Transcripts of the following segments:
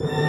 you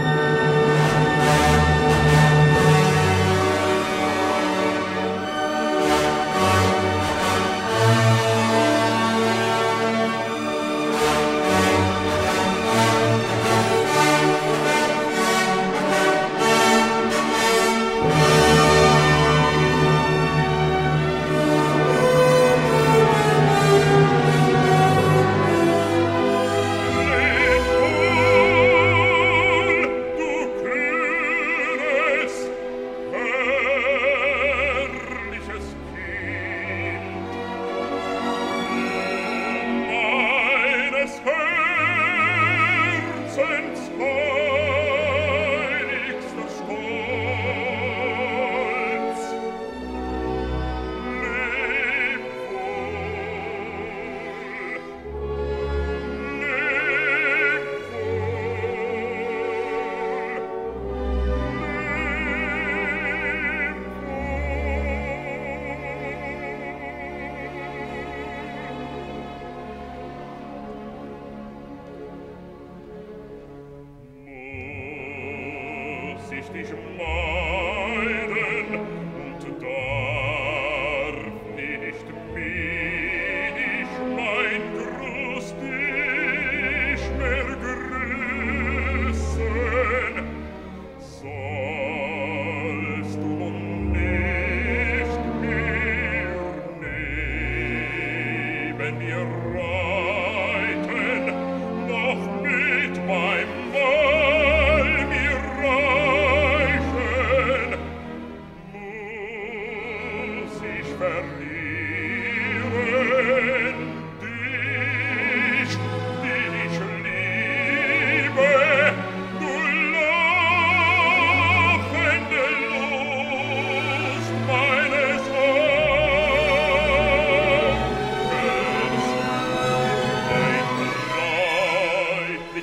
wenn ihr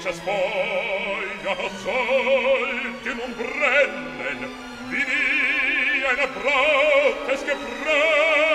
dolce sfoglia sol che non brennen di dia in abrotes che brennen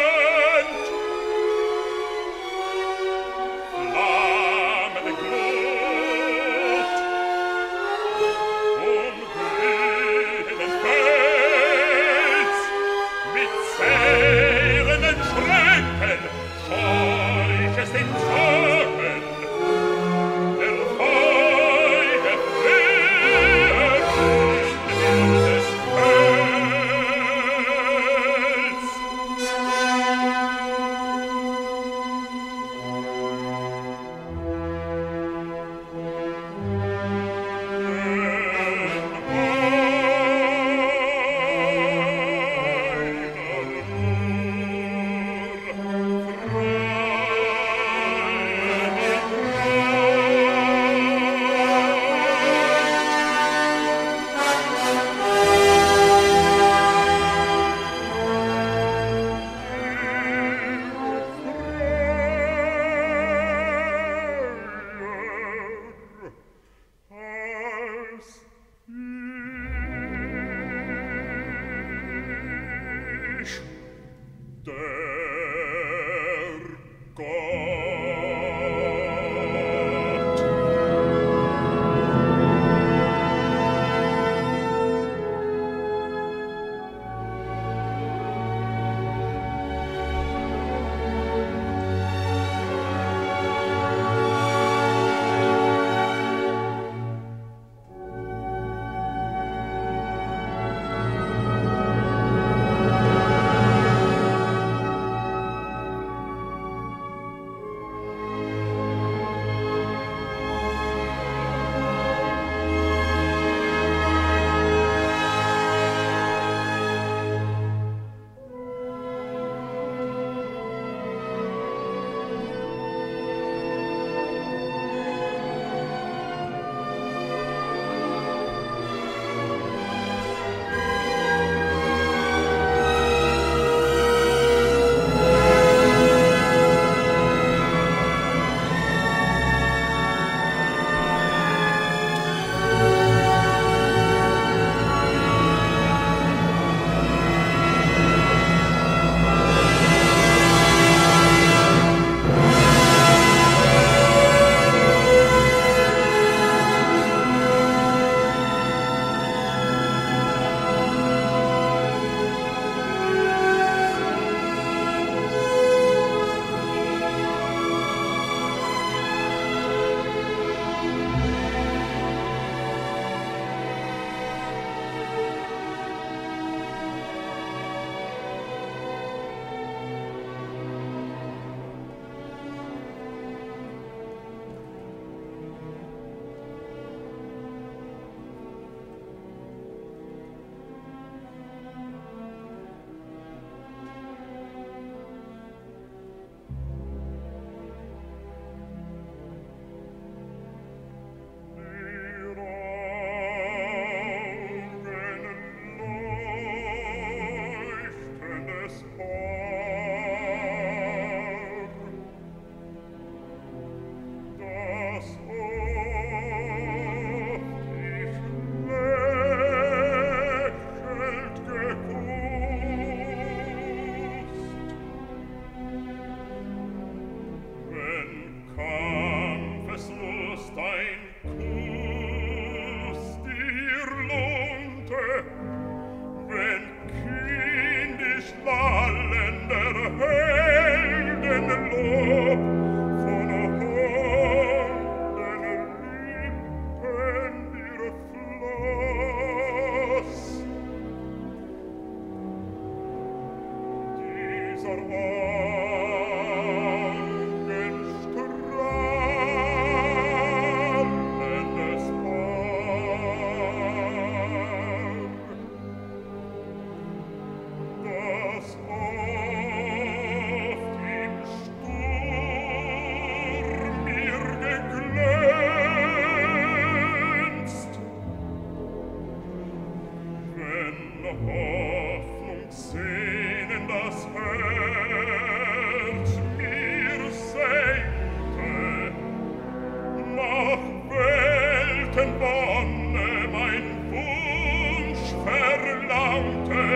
alten Wonne mein Wunsch verlaute,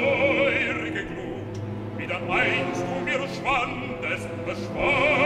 feurige Glut, wie dann einst du mir schwandest, beschwor.